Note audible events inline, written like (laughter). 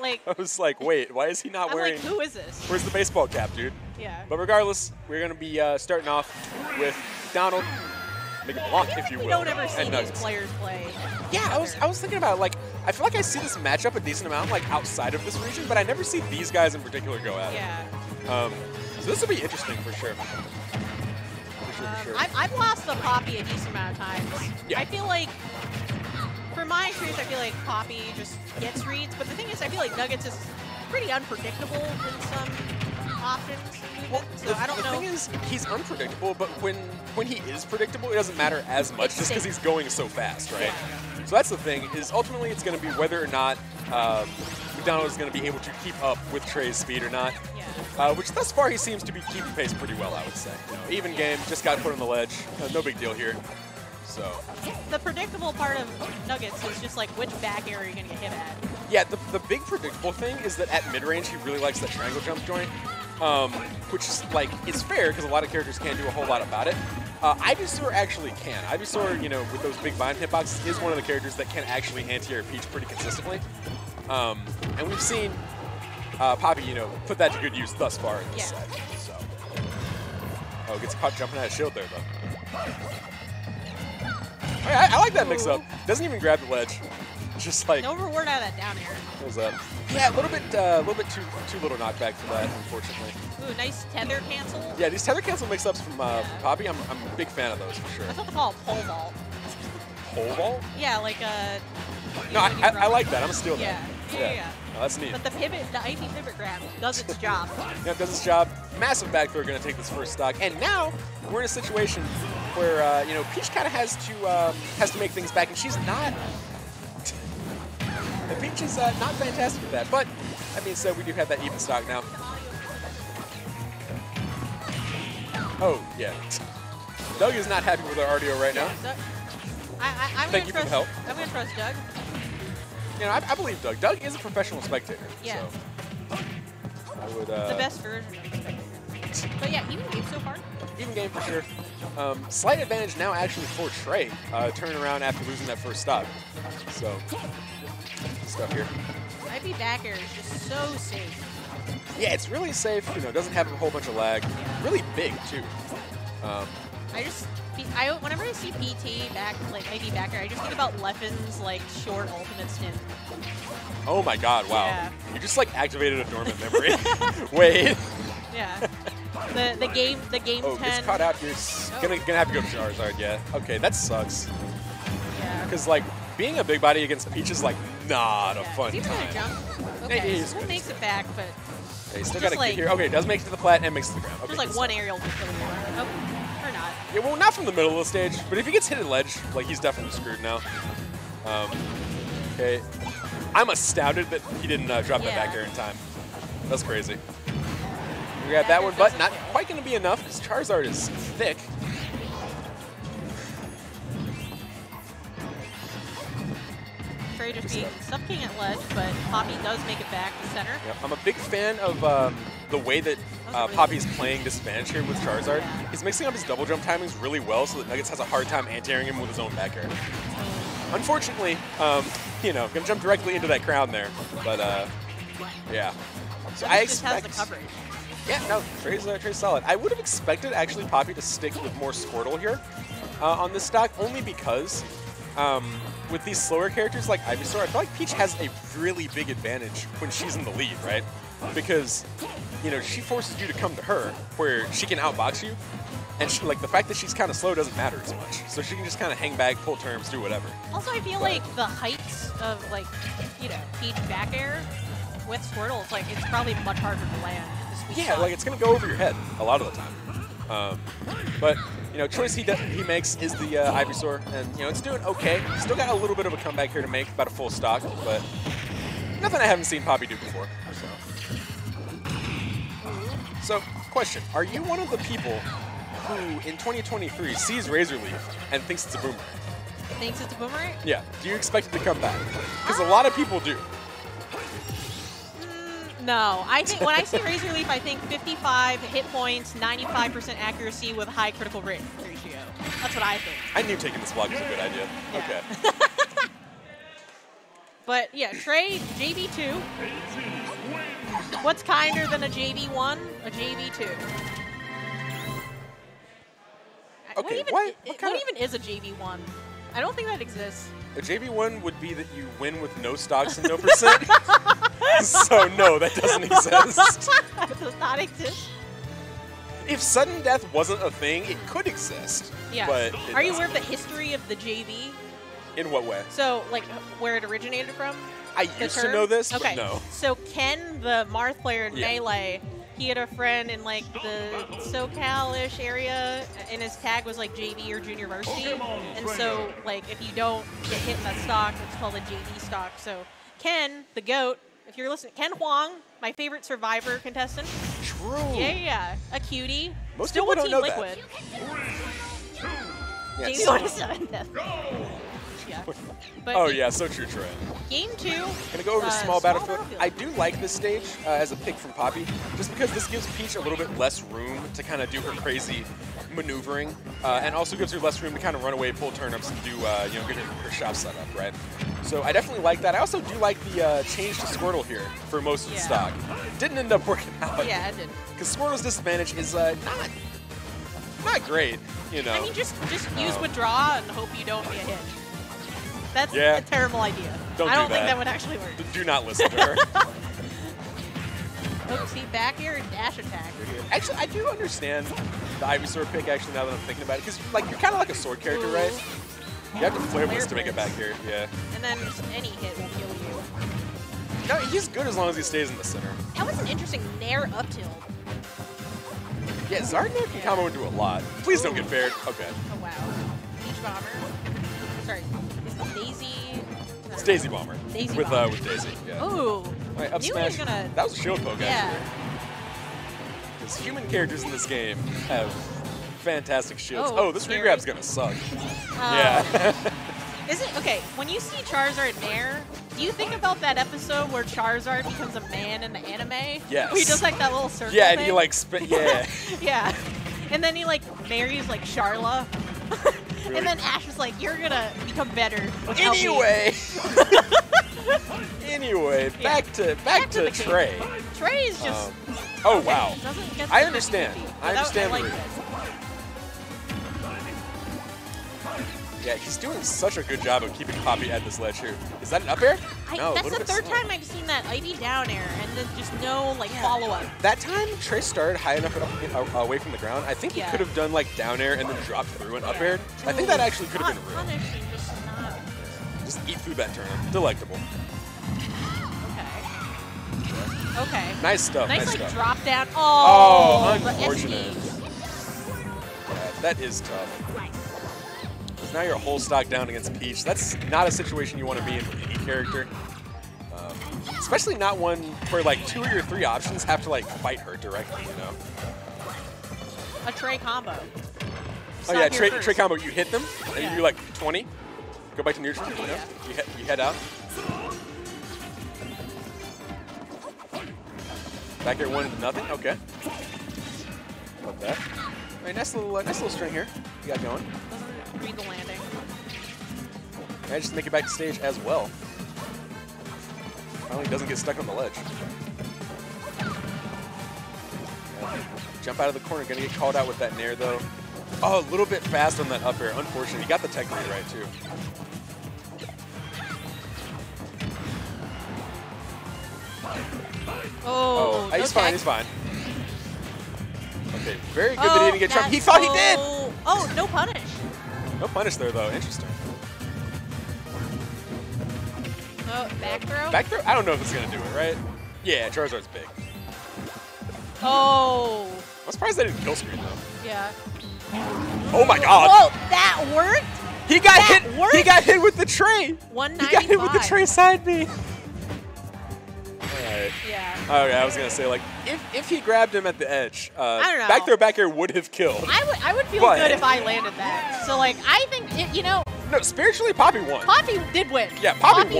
Like, I was like, wait, why is he not I'm wearing? like, who is this? Where's the baseball cap, dude? Yeah. But regardless, we're gonna be uh, starting off with Donald. Make a block, I feel if like you we don't ever see these players play. Yeah, I was I was thinking about it, like I feel like I see this matchup a decent amount like outside of this region, but I never see these guys in particular go at Yeah. it. Um, so this will be interesting for sure. For sure, Um, for sure. I've, I've lost the Poppy a decent amount of times. Yeah. I feel like, my experience, I feel like Poppy just gets reads. But the thing is, I feel like Nuggetz is pretty unpredictable in some options. Well, movements, the, so I don't know. the know. thing is, he's unpredictable, but when when he is predictable, it doesn't matter as much just because he's going so fast, right? Yeah. So that's the thing, is ultimately it's going to be whether or not um, McDonald is going to be able to keep up with Trey's speed or not. yeah. Uh, which thus far he seems to be keeping pace pretty well, I would say. You know, even game, just got put on the ledge. Uh, no big deal here. So, The predictable part of Nuggetz is just like which back air are you going to get hit at? yeah, the, the big predictable thing is that at mid-range he really likes that triangle jump joint, um, which is like, it's fair because a lot of characters can't do a whole lot about it. Uh, Ivysaur actually can. Ivysaur, you know, with those big bind hitboxes, is one of the characters that can actually anti-air Peach pretty consistently. Um, and we've seen uh, Poppy, you know, put that to good use thus far in this Yeah. set. So. Oh, gets caught jumping out of shield there, though. Hey, I, I like that mix-up. Doesn't even grab the ledge. Just like, No reward out of that down air. what was that? Yeah, a little bit, uh, a little bit too too little knockback for that, unfortunately. Ooh, nice tether cancel. Yeah, these tether cancel mix-ups from uh, Yeah. Poppy, I'm, I'm a big fan of those for sure. That's what they call a pole vault. Pole vault? Yeah, like uh. No, I, I, I like that. I'm gonna steal that. Yeah, yeah, yeah. Oh, that's neat. But the pivot, the IP pivot grab does its job. (laughs) Yeah, does its job. Massive back throw going to take this first stock. And now we're in a situation where uh, you know Peach kind of has to um, has to make things back, and she's not. and Peach is uh, not fantastic at that. But that being said, we do have that even stock now. Oh yeah, Doug is not happy with our RDO right now. I, I, I'm Thank you for the trust, help. I'm gonna trust Doug. You know, I, I believe Doug. Doug is a professional spectator. Yeah. So I would. Uh, the best version. But yeah, even game so far. Even game for sure. Um, slight advantage now actually for Trey, uh, turning around after losing that first stop. So, stuff here. IP back air is just so safe. Yeah, it's really safe. You know, doesn't have a whole bunch of lag. Really big too. Um, I just, I whenever I see PT back, like IP back air, I just think about Leffen's like short ultimate stint. oh my God! Wow, Yeah. you just like activated a dormant memory. (laughs) (laughs) Wait. Yeah. The the game the game Oh, ten. gets caught out You're Oh. Gonna gonna have to go to Charizard. Yeah. Okay, that sucks. Yeah. Because like being a big body against Peach is like not a fun Is he time. jump? Yeah, Okay, he's still makes it back, but Okay, still gotta like- get here. Okay, it does make it to the plat and makes it to the ground. Okay, there's like one aerial just really Oh, or not. Yeah, well, not from the middle of the stage, but if he gets hit at ledge, like he's definitely screwed now. Um, okay, I'm astounded that he didn't uh, drop that back air in time. That's crazy. Got That one, but doesn't quite going to be enough because Charizard is thick. Trey just being suffocating at ledge, but Poppy does make it back to center. Yep. I'm a big fan of um, the way that uh, Poppy's playing disadvantage here with Charizard. He's mixing up his double jump timings really well so that Nuggetz has a hard time anti-airing him with his own back air. Unfortunately, um, you know, gonna jump directly into that crown there, but uh, yeah. So I Nuggetz just has expect. Yeah, no, Trey's, uh, Trey's solid. I would have expected actually Poppy to stick with more Squirtle here uh, on this stock, only because um, with these slower characters like Ivysaur, I feel like Peach has a really big advantage when she's in the lead, right? Because, you know, she forces you to come to her where she can outbox you. And she, like the fact that she's kind of slow doesn't matter as much. So she can just kind of hang back, pull terms, do whatever. Also, I feel like the heights of like, you know, Peach back air with Squirtle, it's like it's probably much harder to land. Yeah, like it's gonna go over your head a lot of the time. Um, but you know, choice he does, he makes is the uh, Ivysaur, and you know it's doing okay. Still got a little bit of a comeback here to make, about a full stock, but nothing I haven't seen Poppy do before. So, so question: Are you one of the people who, in 2023, sees Razor Leaf and thinks it's a boomerang? thinks it's a boomerang. Yeah. Do you expect it to come back? Because a lot of people do. No, I think when I see Razor Leaf, I think 55 hit points, 95% accuracy with high critical rate ratio. That's what I think. I knew taking this block was a good idea. Yeah. Okay. (laughs) But yeah, Trey, JV2. What's kinder than a JV1? A JV2. what Okay, even, what- what kinda- even is a JV1? I don't think that exists. A JV1 would be that you win with no stocks and no percent. (laughs) (laughs) so no, that doesn't exist. that (laughs) does not exist. If sudden death wasn't a thing, it could exist. Yeah. But it Are you aware of the history of the JV? In what way? So, like, where it originated from? I The used to know this, Okay. but no. So Ken, the Marth player in Yeah. Melee, he had a friend in like the SoCal-ish area, uh, and his tag was like JV or Junior Varsity. And so, like, if you don't get hit in that stock, it's called a JV stock. So Ken, the goat, if you're listening, Ken Hoang, my favorite Survivor contestant. True. Yeah, yeah, yeah. a cutie. Most Still people with don't Team know that. Liquid. Yeah, JV so- one is. Yeah. But oh yeah, so true, Trey. Game two. Gonna go over to uh, small battlefield. battlefield. I do like this stage uh, as a pick from Poppy, just because this gives Peach a little bit less room to kind of do her crazy maneuvering, uh, and also gives her less room to kind of run away, pull turnips, and do uh, you know get her, her shop set up, right? So I definitely like that. I also do like the uh, change to Squirtle here for most of the Yeah. stock. Didn't end up working (laughs) out. Yeah, it did. Because Squirtle's disadvantage is uh, not not great, you know. I mean, just just use Oh. withdraw and hope you don't get hit. That's Yeah. a terrible idea. Don't I do don't think that. that would actually work. do not listen to her. (laughs) Oh, see, back air and dash attack. Actually, I do understand the Ivysaur pick. Actually, now that I'm thinking about it, because like you're kind of like a sword character, Ooh. right? You have to flare blitz to make it back here. Yeah. And then any hit will kill you. No, he's good as long as he stays in the center. That was an interesting nair up tilt. Yeah, Zard nair can combo into a lot. Please don't get fared. Okay. Oh, wow. Peach Bomber. Sorry. Is Daisy? It's Daisy Bomber. Daisy with Bomber. uh with Daisy. Yeah. Ooh. Right, up smash. gonna- That was a shield poke Yeah. actually. Because human characters in this game have fantastic shields. Oh, Oh, this scary. regrab's gonna suck. Uh, Yeah. (laughs) Is it okay? When you see Charizard Nair, do you think about that episode where Charizard becomes a man in the anime? Yes. Where he does like that little circle. yeah, and he like spin. Yeah. (laughs) yeah. And then he like marries like Charla. (laughs) Really? and then Ash is like, "You're gonna become better." without me." Anyway. anyway, Yeah. back to back, to, the game. Trey. Trey is just. Um, oh wow. I understand. I understand I like Yeah, he's doing such a good job of keeping Poppy at this ledge here. Is that an up air? I, no, that's the third slow. time I've seen that Ivy down air, and then just no like follow up. That time, Trey started high enough uh, away from the ground. I think he Yeah. could have done like down air and then dropped through an up air. I think that actually could have been real. just not. Just eat food that turn. Delectable. Okay. Okay. Nice stuff. Nice, Nice, like stuff. drop down. Oh, Oh, unfortunate. Yeah, that is tough. 'Cause now you're a whole stock down against Peach. That's not a situation you want to be in with any character. Um, especially not one where like two of your three options have to like fight her directly, you know? A Trey combo. Oh yeah, first. Combo, you hit them, and Yeah. you do like 20, go back to neutral, you know? Yeah. You, head, you head out. Back here one nothing, okay. Love that. All right, nice little, uh, nice little string here you got going. Read the landing. I just make it back to stage as well. Finally doesn't get stuck on the ledge. Yeah. Jump out of the corner, gonna get called out with that nair though. Oh, a little bit fast on that up air. Unfortunately, he got the tech right too. Oh, Oh, he's okay. fine, he's fine. Okay, very good that Oh, he didn't get trapped. He thought he did! oh, Oh, no punish. No punish there though, interesting. Oh, back throw. Back throw? I don't know if it's gonna do it, right? Yeah, Charizard's big. Oh, I'm surprised they didn't kill screen though. yeah. Oh my god! Whoa, that worked. He got That hit. He got hit with the Trey. One He got hit with the Trey side B. Alright. Yeah. Okay, I was gonna say like if if he grabbed him at the edge, uh, I don't know. back there, back air would have killed. I would I would feel But- good if I landed that. So like I think it, you know No, spiritually Poppy won. Poppy did win. Yeah, Poppy won.